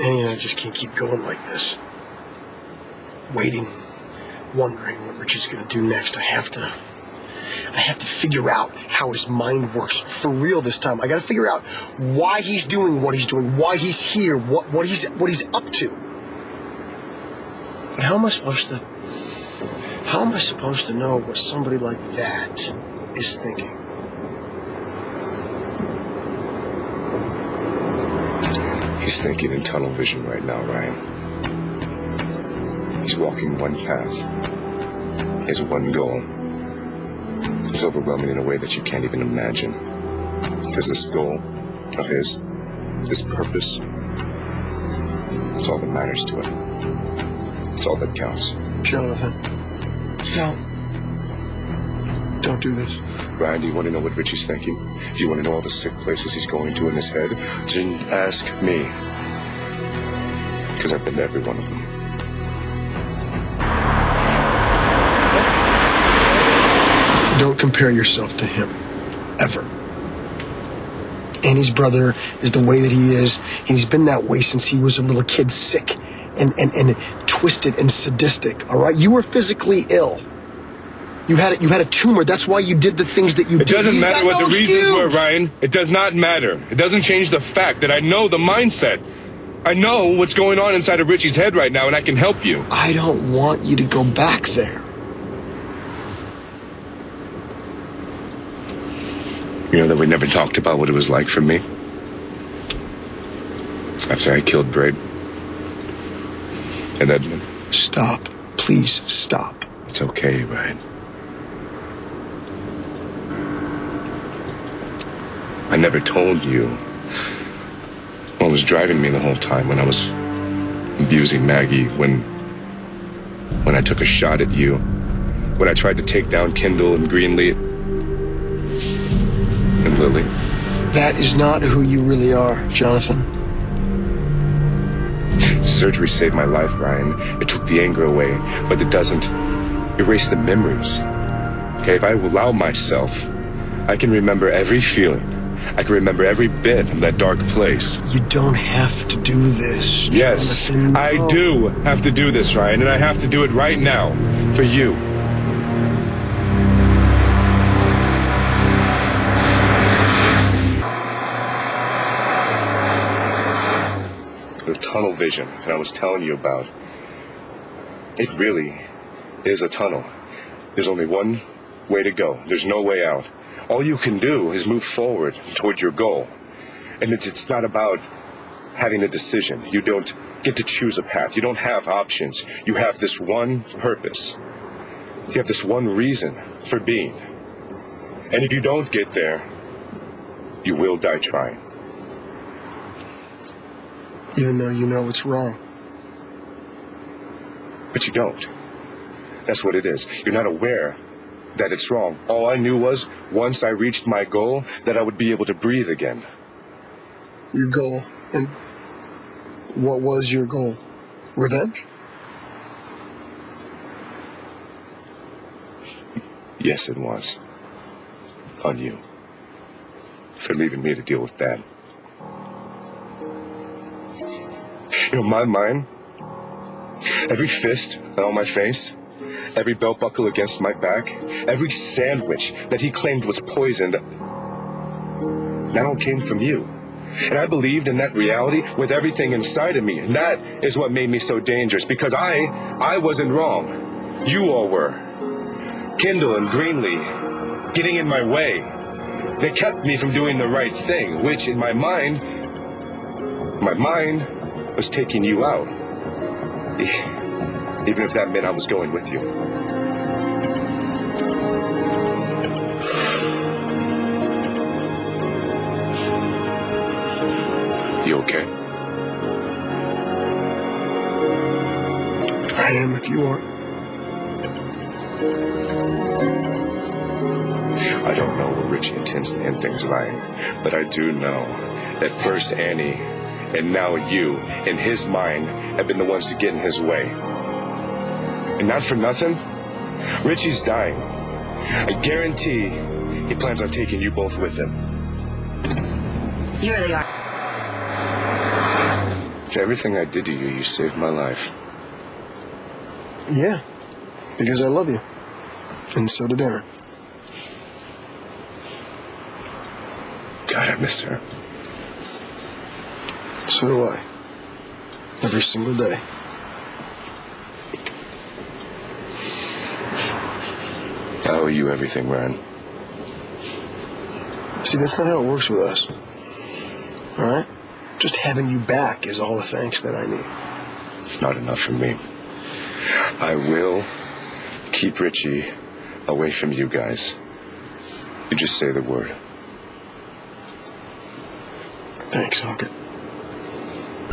And I just can't keep going like this. Waiting, wondering what Richie's gonna do next. I have to. I have to figure out how his mind works for real this time. I gotta figure out why he's doing what he's doing, why he's here, what, what he's what he's up to. But how am I supposed to how am I supposed to know what somebody like that is thinking? He's thinking in tunnel vision right now, Ryan. He's walking one path. He has one goal. It's overwhelming in a way that you can't even imagine. Because this goal of his, this purpose, it's all that matters to him. It's all that counts. Jonathan, no. Don't do this. Ryan, do you want to know what Richie's thinking? Do you want to know all the sick places he's going to in his head? Then ask me. Because I've been to every one of them. Don't compare yourself to him. Ever. Annie's brother is the way that he is, and he's been that way since he was a little kid, sick and, and, and twisted and sadistic. All right? You were physically ill. You had a, you had a tumor. That's why you did the things that you It did. It doesn't He's matter what no the reasons were. Ryan. It does not matter. It doesn't change the fact that I know the mindset. I know what's going on inside of Richie's head right now, and I can help you. I don't want you to go back there. You know that we never talked about what it was like for me? After I killed Braid. And Edmund. Stop. Please stop. It's okay, Ryan. I never told you what was driving me the whole time when I was abusing Maggie, when when I took a shot at you, when I tried to take down Kendall and Greenlee and Lily. That is not who you really are, Jonathan. Surgery saved my life, Ryan. It took the anger away, but it doesn't erase the memories. Okay, if I allow myself, I can remember every feeling. I can remember every bit of that dark place. You don't have to do this. Yes, Jonathan. I do have to do this, Ryan, and I have to do it right now for you. The tunnel vision that I was telling you about. It really is a tunnel. There's only one way to go. There's no way out. All you can do is move forward toward your goal. And it's, it's not about having a decision. You don't get to choose a path. You don't have options. You have this one purpose. You have this one reason for being. And if you don't get there, you will die trying. Even though you know it's wrong. But you don't. That's what it is. You're not aware that it's wrong. All I knew was once I reached my goal, that I would be able to breathe again. Your goal. And what was your goal? Revenge? Yes, it was. On you. For leaving me to deal with that. You know, my mind, every fist on my face, every belt buckle against my back, every sandwich that he claimed was poisoned, that all came from you. And I believed in that reality with everything inside of me. And that is what made me so dangerous because I, I wasn't wrong. You all were. Kendall and Greenlee getting in my way. They kept me from doing the right thing, which in my mind, my mind was taking you out. Even if that meant I was going with you. You okay? I am if you are. I don't know where Richie intends to end things lying, but I do know that first Annie and now you, in his mind, have been the ones to get in his way. And not for nothing, Richie's dying. I guarantee he plans on taking you both with him. You really are. For everything I did to you, you saved my life. Yeah, because I love you. And so did Aaron. God, I miss her. So do I. Every single day. I owe you everything, Ryan. See, that's not how it works with us. All right? Just having you back is all the thanks that I need. It's not enough for me. I will keep Richie away from you guys. You just say the word. Thanks, Honkett.